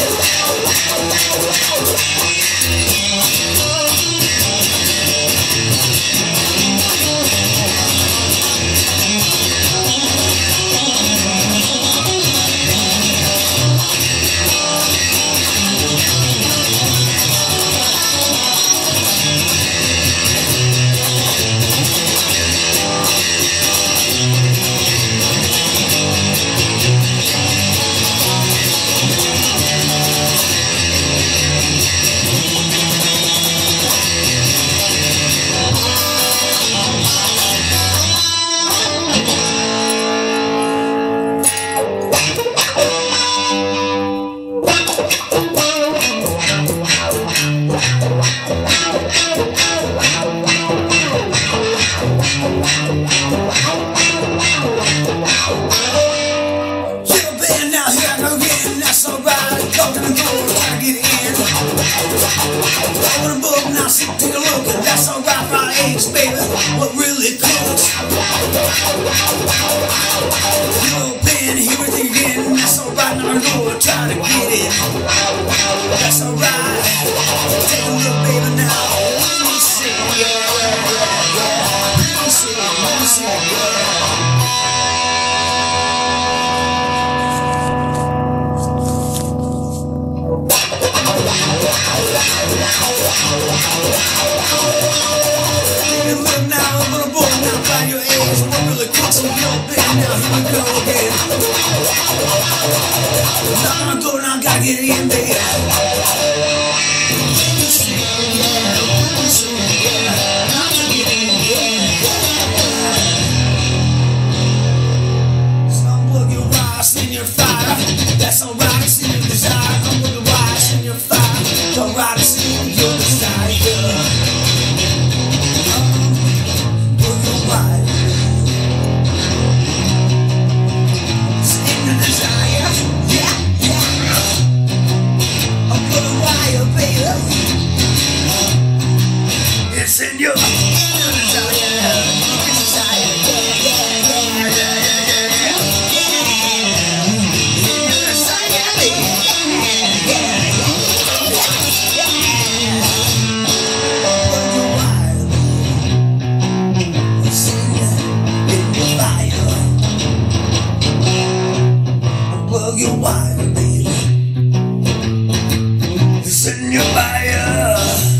Yeah. You've been here it again. That's alright, now I'm gonna try to get it. Estaba con la caliente your wire, baby. Your fire.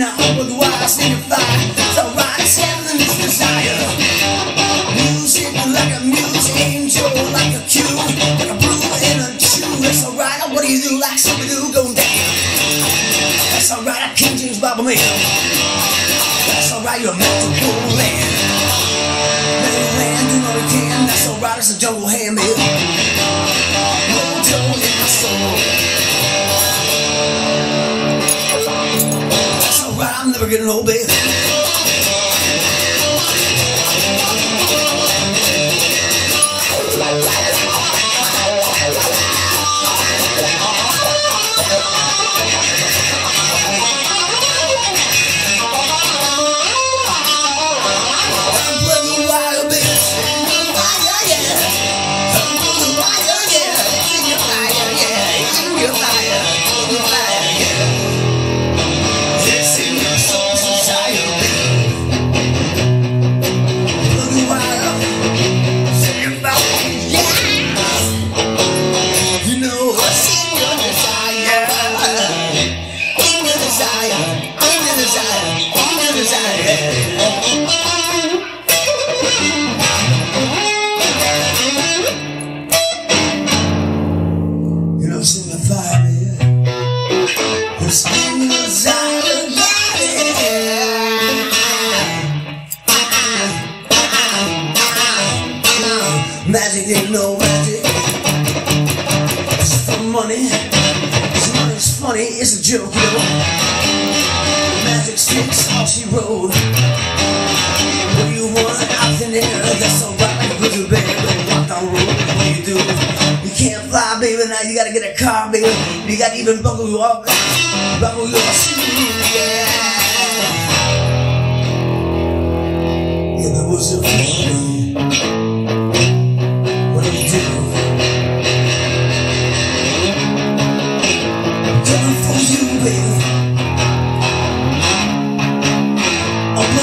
I the this desire. Like a music angel, like a a chew. That's alright, what do you do? Like something do go down. That's alright, I King James Bible man. That's alright, you're meant to go land. Better land, do what you can. That's alright, it's a jungle hand, man. that are getting old baby. joke, you. Magic sticks, all she wrote. What do you want out there? That's alright, put your bed, walk down the road. What you do? You can't fly, baby, now you gotta get a car, baby. You gotta even buckle your up, buckle your shoes, yeah. Yeah, there was a feeling.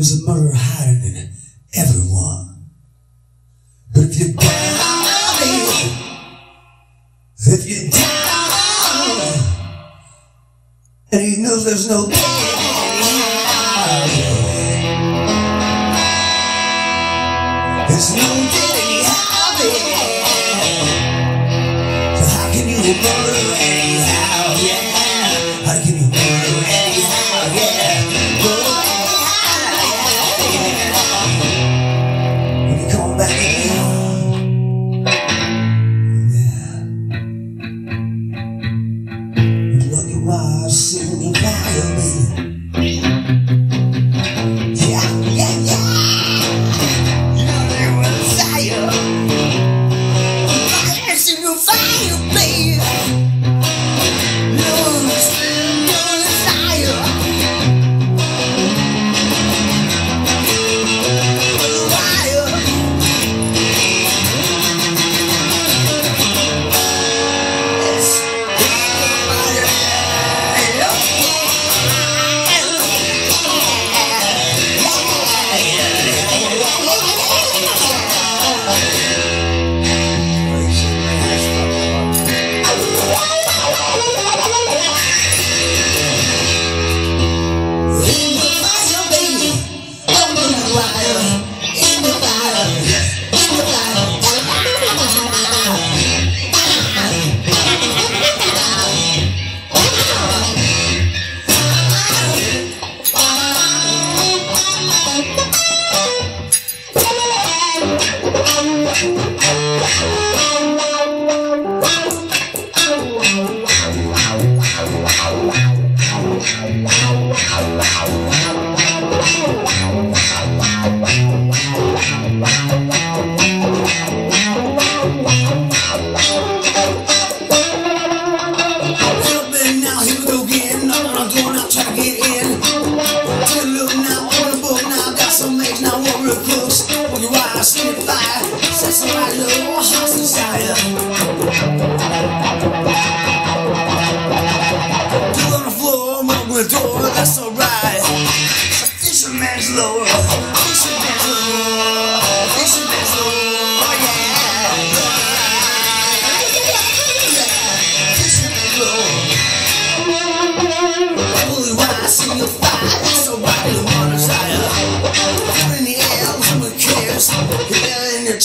There's a murderer higher than everyone. But if you're down, if you're down, and he knows there's no way, there's no getting out of it. So how can you murder anyone?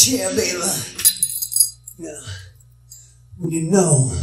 Chair, baby. Yeah. When you know,